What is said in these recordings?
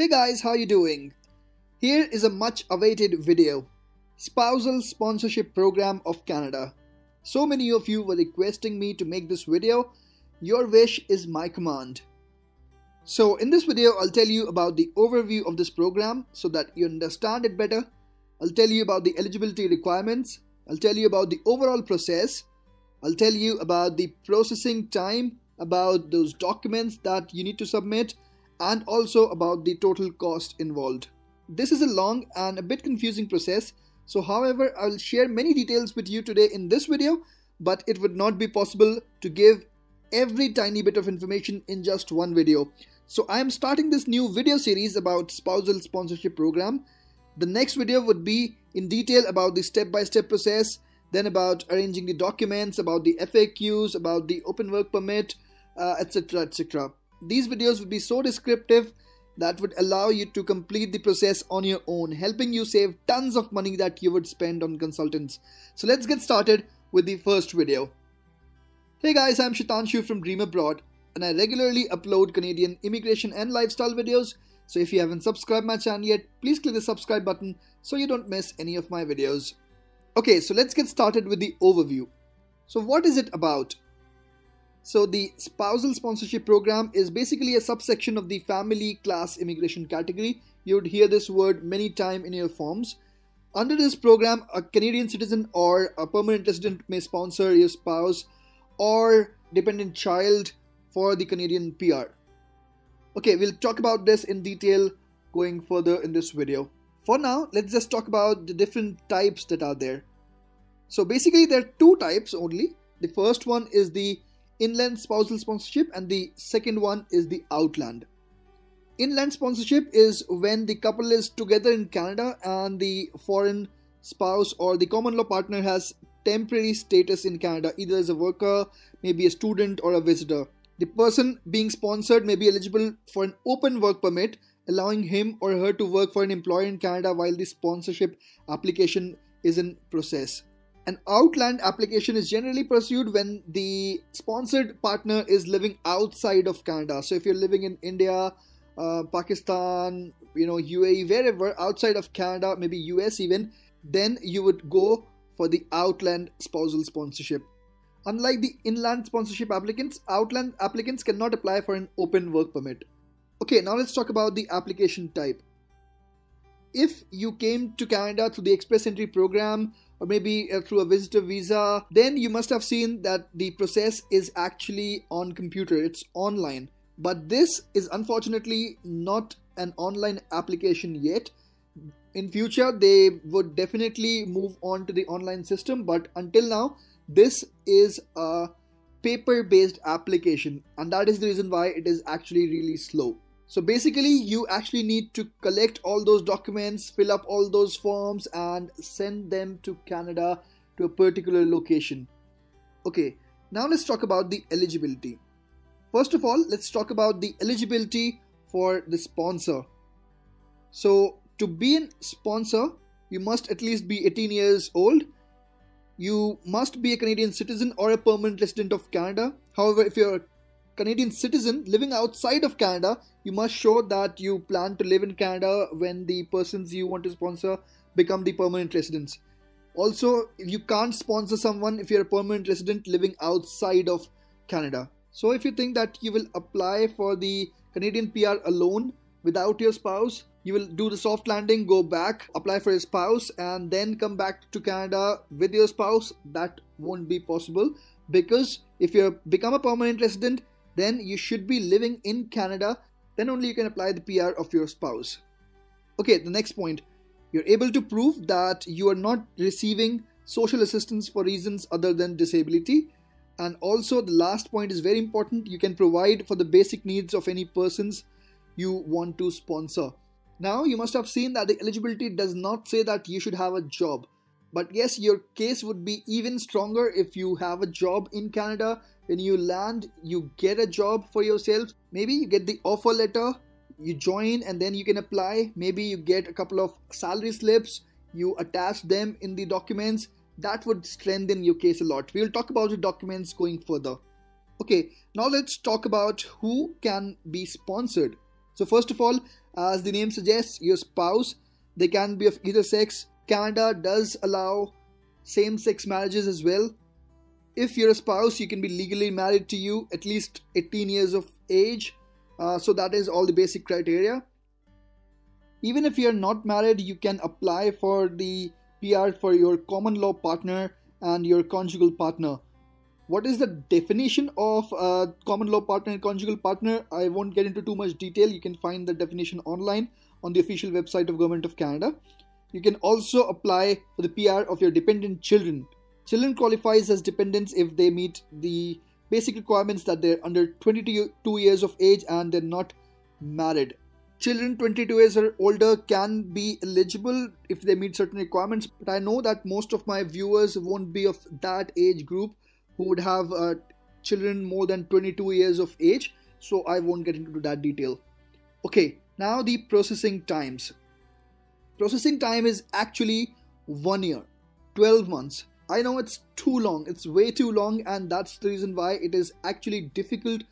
Hey guys, how you doing? Here is a much awaited video. Spousal Sponsorship Program of Canada. So many of you were requesting me to make this video. Your wish is my command. So in this video, I'll tell you about the overview of this program so that you understand it better. I'll tell you about the eligibility requirements. I'll tell you about the overall process. I'll tell you about the processing time, about those documents that you need to submit, and also about the total cost involved. This is a long and a bit confusing process, so however, I'll share many details with you today in this video, but it would not be possible to give every tiny bit of information in just one video. So I am starting this new video series about spousal sponsorship program. The next video would be in detail about the step-by-step -step process, then about arranging the documents, about the FAQs, about the open work permit, etc uh, etc. Et These videos would be so descriptive that would allow you to complete the process on your own, helping you save tons of money that you would spend on consultants. So let's get started with the first video. Hey guys, I'm Shitanshu from Dream Abroad and I regularly upload Canadian immigration and lifestyle videos. So if you haven't subscribed my channel yet, please click the subscribe button so you don't miss any of my videos. Okay, so let's get started with the overview. So what is it about? So the spousal sponsorship program is basically a subsection of the family class immigration category. You would hear this word many times in your forms. Under this program, a Canadian citizen or a permanent resident may sponsor your spouse or dependent child for the Canadian PR. Okay, we'll talk about this in detail going further in this video. For now, let's just talk about the different types that are there. So basically there are two types only. The first one is the inland spousal sponsorship and the second one is the outland. Inland sponsorship is when the couple is together in Canada and the foreign spouse or the common law partner has temporary status in Canada, either as a worker, maybe a student or a visitor. The person being sponsored may be eligible for an open work permit, allowing him or her to work for an employer in Canada while the sponsorship application is in process. An outland application is generally pursued when the sponsored partner is living outside of Canada. So if you're living in India, uh, Pakistan, you know, UAE, wherever outside of Canada, maybe US even, then you would go for the outland spousal sponsorship. Unlike the inland sponsorship applicants, outland applicants cannot apply for an open work permit. Okay, now let's talk about the application type. If you came to Canada through the Express Entry program or maybe uh, through a visitor visa, then you must have seen that the process is actually on computer, it's online. But this is unfortunately not an online application yet. In future, they would definitely move on to the online system, but until now, this is a paper based application, and that is the reason why it is actually really slow. So basically you actually need to collect all those documents, fill up all those forms and send them to Canada to a particular location. Okay, now let's talk about the eligibility. First of all, let's talk about the eligibility for the sponsor. So to be a sponsor, you must at least be 18 years old. You must be a Canadian citizen or a permanent resident of Canada. However, if you're Canadian citizen living outside of Canada, you must show that you plan to live in Canada when the persons you want to sponsor become the permanent residents. Also, you can't sponsor someone if you're a permanent resident living outside of Canada. So, if you think that you will apply for the Canadian PR alone without your spouse, you will do the soft landing, go back, apply for your spouse, and then come back to Canada with your spouse. That won't be possible because if you become a permanent resident, then you should be living in Canada. Then only you can apply the PR of your spouse. Okay, the next point. You're able to prove that you are not receiving social assistance for reasons other than disability. And also, the last point is very important. You can provide for the basic needs of any persons you want to sponsor. Now, you must have seen that the eligibility does not say that you should have a job. But yes, your case would be even stronger if you have a job in Canada when you land you get a job for yourself. Maybe you get the offer letter you join and then you can apply. Maybe you get a couple of salary slips you attach them in the documents. That would strengthen your case a lot. We'll talk about the documents going further. Okay now let's talk about who can be sponsored. So first of all As the name suggests, your spouse, they can be of either sex. Canada does allow same sex marriages as well. If you're a spouse, you can be legally married to you at least 18 years of age. Uh, so that is all the basic criteria. Even if you're not married, you can apply for the PR for your common law partner and your conjugal partner. What is the definition of uh, common law partner and conjugal partner? I won't get into too much detail. You can find the definition online on the official website of Government of Canada. You can also apply for the PR of your dependent children. Children qualifies as dependents if they meet the basic requirements that they're under 22 years of age and they're not married. Children 22 years or older can be eligible if they meet certain requirements, but I know that most of my viewers won't be of that age group who would have uh, children more than 22 years of age, so I won't get into that detail. Okay, now the processing times. Processing time is actually one year, 12 months. I know it's too long, it's way too long, and that's the reason why it is actually difficult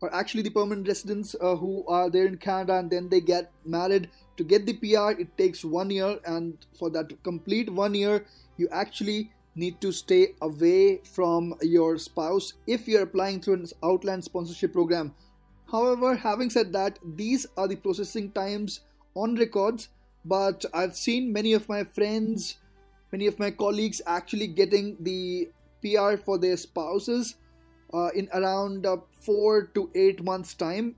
or actually the permanent residents uh, who are there in Canada and then they get married. To get the PR, it takes one year, and for that complete one year, you actually need to stay away from your spouse if you're applying through an Outland sponsorship program. However, having said that, these are the processing times on records, but I've seen many of my friends, many of my colleagues actually getting the PR for their spouses uh, in around uh, four to eight months time.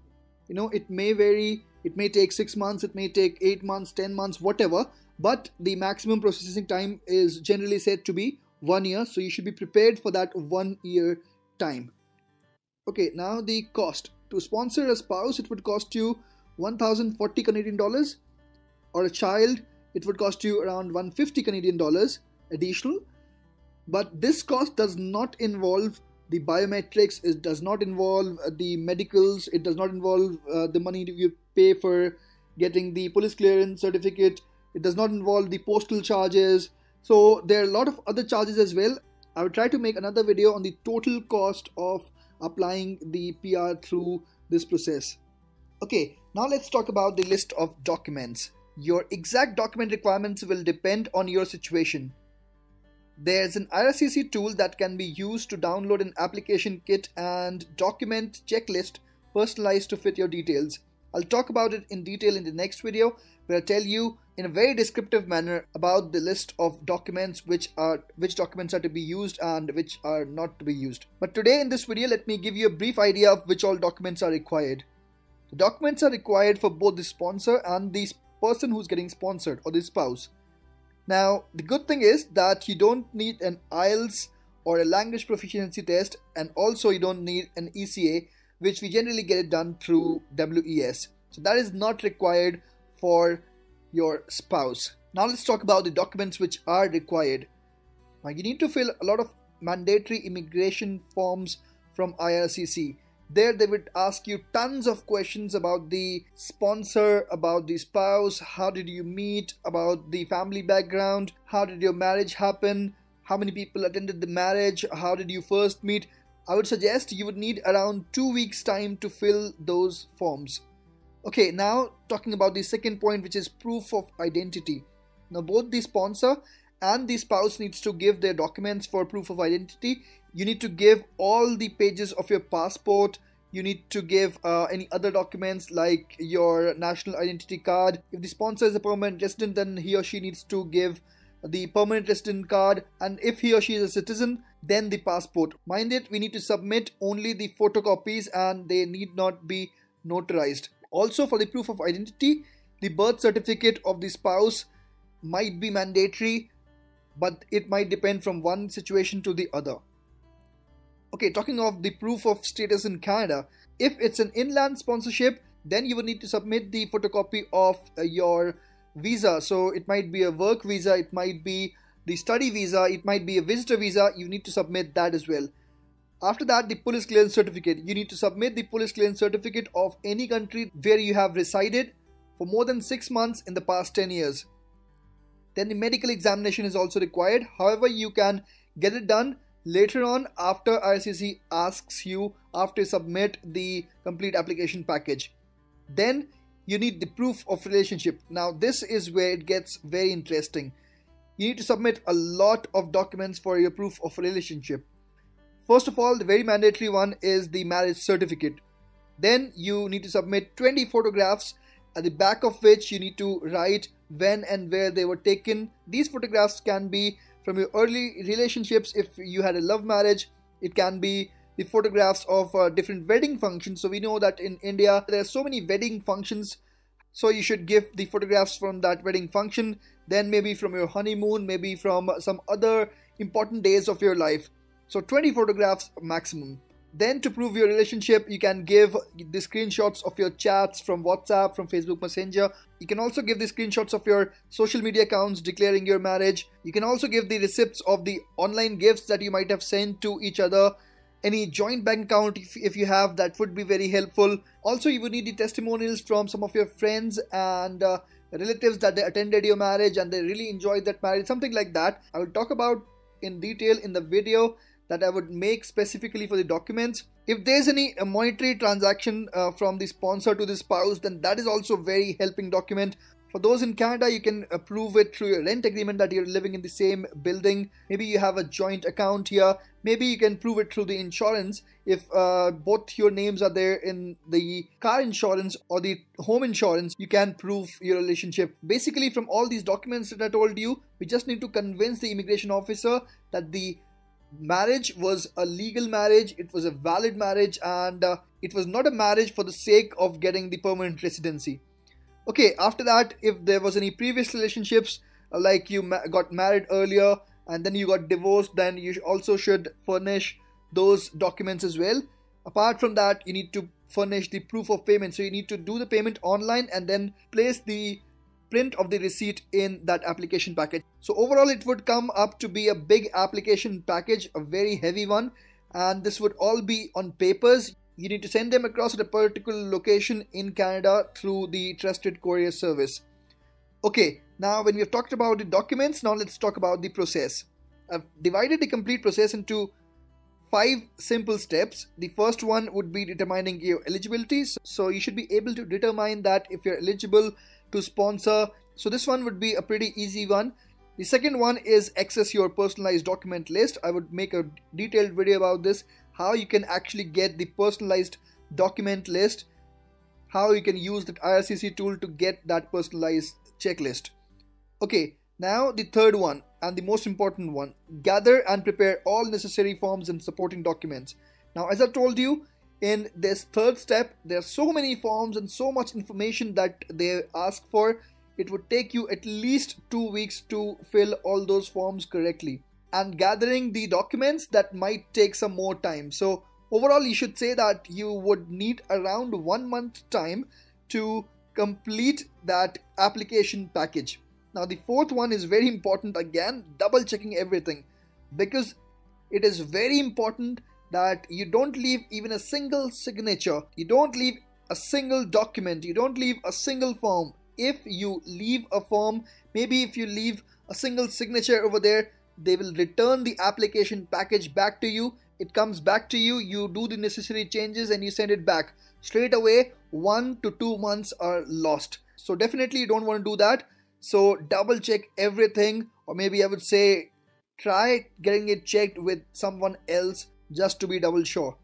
You know it may vary. It may take six months. It may take eight months ten months whatever. But the maximum processing time is generally said to be one year. So you should be prepared for that one year time. Okay now the cost. To sponsor a spouse it would cost you 1040 canadian dollars. Or a child it would cost you around 150 canadian dollars additional. But this cost does not involve the biometrics. It does not involve uh, the medicals. It does not involve uh, the money you pay for getting the police clearance certificate. It does not involve the postal charges. So there are a lot of other charges as well. I will try to make another video on the total cost of applying the pr through this process. Okay now let's talk about the list of documents your exact document requirements will depend on your situation there's an IRCC tool that can be used to download an application kit and document checklist personalized to fit your details. I'll talk about it in detail in the next video where I tell you in a very descriptive manner about the list of documents which are which documents are to be used and which are not to be used. But today in this video let me give you a brief idea of which all documents are required. The documents are required for both the sponsor and the person who's getting sponsored or the spouse. Now, the good thing is that you don't need an IELTS or a language proficiency test, and also you don't need an ECA, which we generally get it done through WES. So that is not required for your spouse. Now let's talk about the documents which are required. Now you need to fill a lot of mandatory immigration forms from IRCC. There they would ask you tons of questions about the sponsor, about the spouse, how did you meet, about the family background, how did your marriage happen, how many people attended the marriage, how did you first meet. I would suggest you would need around two weeks time to fill those forms. Okay, now talking about the second point which is proof of identity. Now both the sponsor and the spouse needs to give their documents for proof of identity you need to give all the pages of your passport. You need to give uh, any other documents like your national identity card. If the sponsor is a permanent resident then he or she needs to give the permanent resident card. And if he or she is a citizen then the passport. Mind it we need to submit only the photocopies and they need not be notarized. Also for the proof of identity the birth certificate of the spouse might be mandatory but it might depend from one situation to the other Okay, talking of the proof of status in Canada, if it's an inland sponsorship, then you will need to submit the photocopy of uh, your visa. So it might be a work visa, it might be the study visa, it might be a visitor visa. You need to submit that as well. After that, the police clearance certificate. You need to submit the police clearance certificate of any country where you have resided for more than 6 months in the past 10 years. Then the medical examination is also required. However, you can get it done Later on, after IRCC asks you after you submit the complete application package, then you need the proof of relationship. Now, this is where it gets very interesting. You need to submit a lot of documents for your proof of relationship. First of all, the very mandatory one is the marriage certificate. Then you need to submit 20 photographs at the back of which you need to write when and where they were taken. These photographs can be from your early relationships if you had a love marriage. It can be the photographs of uh, different wedding functions. So we know that in India there are so many wedding functions. So you should give the photographs from that wedding function, then maybe from your honeymoon, maybe from some other important days of your life. So 20 photographs maximum. Then to prove your relationship, you can give the screenshots of your chats from WhatsApp, from Facebook Messenger. You can also give the screenshots of your social media accounts declaring your marriage. You can also give the receipts of the online gifts that you might have sent to each other. Any joint bank account if, if you have that would be very helpful. Also, you would need the testimonials from some of your friends and uh, relatives that they attended your marriage and they really enjoyed that marriage, something like that. I will talk about in detail in the video that I would make specifically for the documents. If there's any monetary transaction uh, from the sponsor to the spouse, then that is also very helping document. For those in Canada, you can approve it through your rent agreement that you're living in the same building. Maybe you have a joint account here. Maybe you can prove it through the insurance. If uh, both your names are there in the car insurance or the home insurance, you can prove your relationship. Basically, from all these documents that I told you, we just need to convince the immigration officer that the marriage was a legal marriage, it was a valid marriage, and uh, it was not a marriage for the sake of getting the permanent residency. Okay, after that, if there was any previous relationships, uh, like you ma got married earlier and then you got divorced, then you also should furnish those documents as well. Apart from that, you need to furnish the proof of payment. So you need to do the payment online and then place the print of the receipt in that application package. So overall it would come up to be a big application package, a very heavy one and this would all be on papers. You need to send them across at a particular location in Canada through the trusted courier service. Okay, now when we've talked about the documents, now let's talk about the process. I've divided the complete process into five simple steps. The first one would be determining your eligibility. So you should be able to determine that if you're eligible to sponsor. So this one would be a pretty easy one. The second one is access your personalized document list. I would make a detailed video about this, how you can actually get the personalized document list, how you can use that IRCC tool to get that personalized checklist. Okay, now the third one and the most important one, gather and prepare all necessary forms and supporting documents. Now as I told you, in this third step there are so many forms and so much information that they ask for it would take you at least two weeks to fill all those forms correctly and gathering the documents that might take some more time. So overall you should say that you would need around one month time to complete that application package. Now the fourth one is very important again double checking everything because it is very important that you don't leave even a single signature, you don't leave a single document, you don't leave a single form. If you leave a form, maybe if you leave a single signature over there, they will return the application package back to you. It comes back to you, you do the necessary changes and you send it back. Straight away, one to two months are lost. So definitely you don't want to do that. So double check everything or maybe I would say try getting it checked with someone else just to be double sure.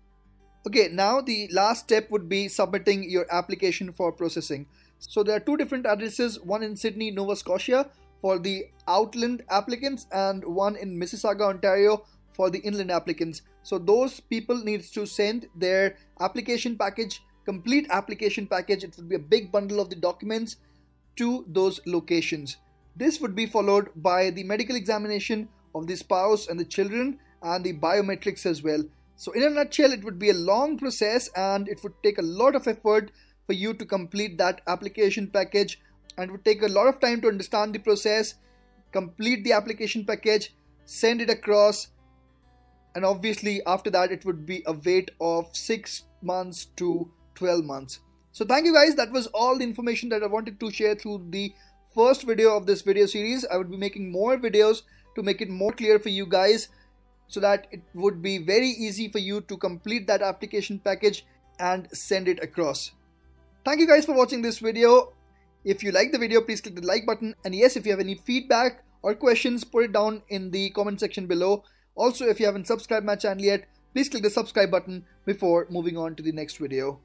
Okay, now the last step would be submitting your application for processing. So there are two different addresses, one in Sydney, Nova Scotia for the outland applicants and one in Mississauga, Ontario for the inland applicants. So those people needs to send their application package, complete application package, it would be a big bundle of the documents to those locations. This would be followed by the medical examination of the spouse and the children and the biometrics as well. So in a nutshell, it would be a long process and it would take a lot of effort for you to complete that application package and would take a lot of time to understand the process, complete the application package, send it across and obviously after that it would be a wait of 6 months to 12 months. So thank you guys, that was all the information that I wanted to share through the first video of this video series. I would be making more videos to make it more clear for you guys so that it would be very easy for you to complete that application package and send it across. Thank you guys for watching this video. If you like the video, please click the like button. And yes, if you have any feedback or questions, put it down in the comment section below. Also, if you haven't subscribed my channel yet, please click the subscribe button before moving on to the next video.